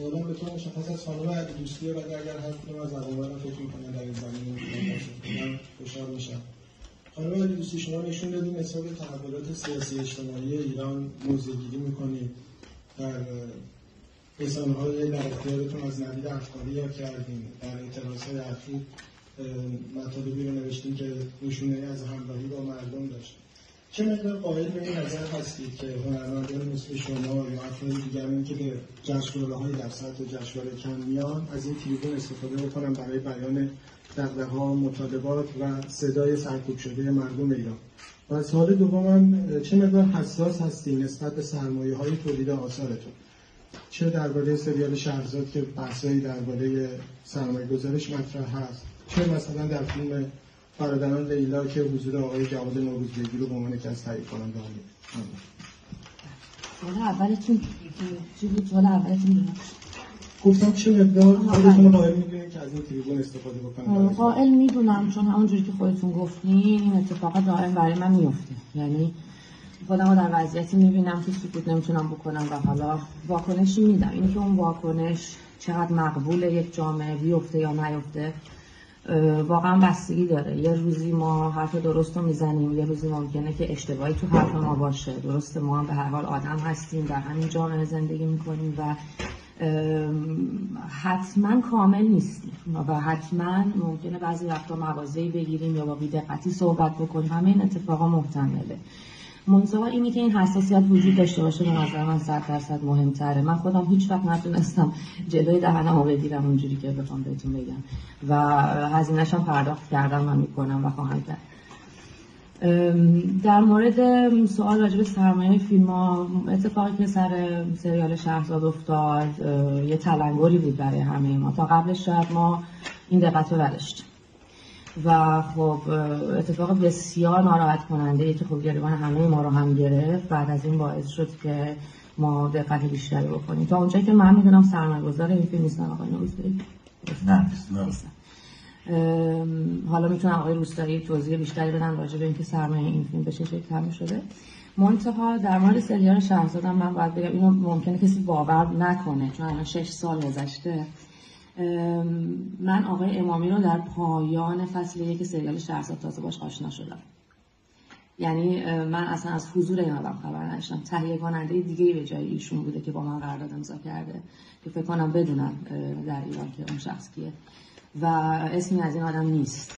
سوالم به طور مشخص از خانم علی دوستی و اگر هر کدوم از عوامل فکر می‌کنن در این زمینه من خوشحال میشم. خانم علی دوستی شما نشون دادیم نسبت تحولات سیاسی اجتماعی ایران موزگیری می‌کنید در رسانه‌های در اختیارتون از نوید افکاری یا کردیم در اعتراض های اخیر مطالبی رو نوشتیم که نشونه از همراهی با مردم داشت. چه مقدار قائل به این نظر هستید که هنرمندان مثل شما یا افراد دیگرانی که به جشنواره های در سطح جشنواره کم میان از این تریبون استفاده بکنن برای بیان ها مطالبات و صدای سرکوب شده مردم ایران. و سوال دومم چه مقدار حساس هستی نسبت به سرمایه های تولید آثارتون؟ چه درباره سریال شهرزاد که بحثایی درباره سرمایه گذارش مطرح هست؟ چه مثلا در فیلم برادران لیلا که حضور آقای جواد نوروزبگی رو به عنوان یکی از تهیه کننده سوال اولتون چی بود اولتون گفتم چه مقدار خودتون قائل می‌دونید که از این تریبون استفاده بکنید. قائل می‌دونم چون همونجوری که خودتون گفتین این اتفاقات دائم برای من میفته یعنی خودم رو در وضعیتی می‌بینم که سکوت نمی‌تونم بکنم و حالا واکنشی میدم. اینکه اون واکنش چقدر مقبول یک جامعه بیفته یا نیفته واقعا بستگی داره. یه روزی ما حرف درست رو می‌زنیم یه روزی ممکنه که اشتباهی تو حرف ما باشه. درست ما هم به هر حال آدم هستیم در همین جامعه زندگی می‌کنیم و حتما کامل نیستیم. و حتما ممکنه بعضی وقتا موازهی بگیریم یا با بیدقتی صحبت بکنیم. همه این اتفاقا محتمله. منتها اینی که این حساسیت وجود داشته باشه به نظر من صد درصد مهمتره. من خودم هیچ وقت نتونستم جلوی دهنم رو بگیرم اونجوری که بخوام بهتون بگم. و هزینهش هم پرداخت کردم و می‌کنم و خواهم کرد. در مورد سوال راجع به سرمایه فیلم ها اتفاقی که سر سریال شهرزاد افتاد یه تلنگری بود برای همه ما. تا قبلش شاید ما این دقت رو نداشتیم. و خب اتفاق بسیار ناراحت کننده ای که خب گریبان همه ما رو هم گرفت. بعد از این باعث شد که ما دقت بیشتری بکنیم. تا اونجایی که من می‌دونم سرمایه گذار این فیلم نیستن آقای روستایی نه حالا می‌تونم آقای روستایی توضیح بیشتری بدن راجع به اینکه سرمایه این فیلم به چه شکل شده. منتها در مورد سریال شهرزادم من باید بگم اینو ممکنه کسی باور نکنه چون الان شش سال گذشته. من آقای امامی رو در پایان فصل یک سریال شهرزاد تازه باش آشنا شدم. یعنی من اصلا از حضور این آدم خبر نداشتم. تهیه کننده دیگه به جای ایشون بوده که با من قرارداد امضا کرده که فکر کنم بدونم در ایران که اون شخص کیه. و اسمی از این آدم نیست.